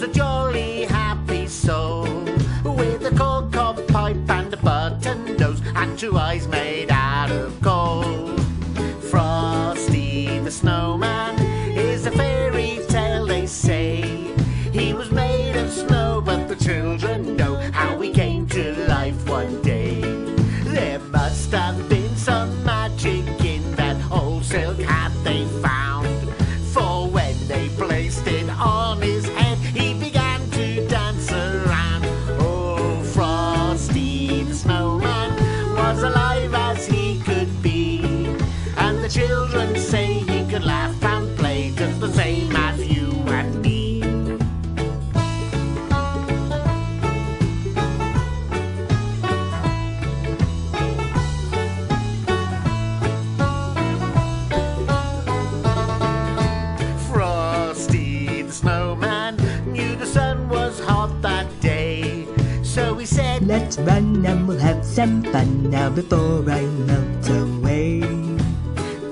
was a jolly happy soul with a corncob pipe and a button nose and two eyes made out snowman knew the sun was hot that day. So he said, Let's run and we'll have some fun now before I melt away.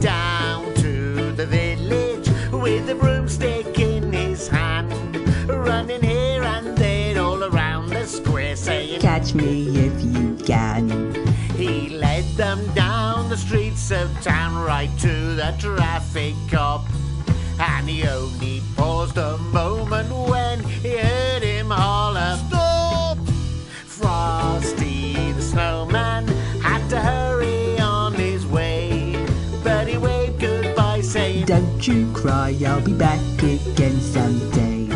down to the village with a broomstick in his hand, running here and there all around the square, saying, Catch me if you can. He led them down the streets of town right to the traffic cop. And he only paused a moment when he heard him holler, Stop! Frosty the snowman had to hurry on his way. But he waved goodbye, saying, Don't you cry, I'll be back again someday.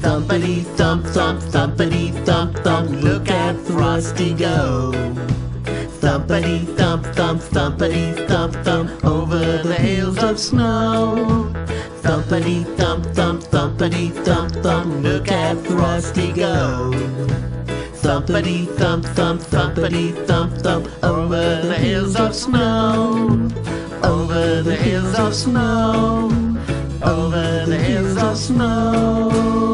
Thumpity thump thump thumpity thump thump look at Frosty go. Thumpity thump thump thumpity thump thump over the hills of snow. Thumpity thump thump thumpity thump thump look at Frosty go. Thumpity thump thump thumpity thump thump over the hills of snow. Over the hills of snow. Over the hills of snow.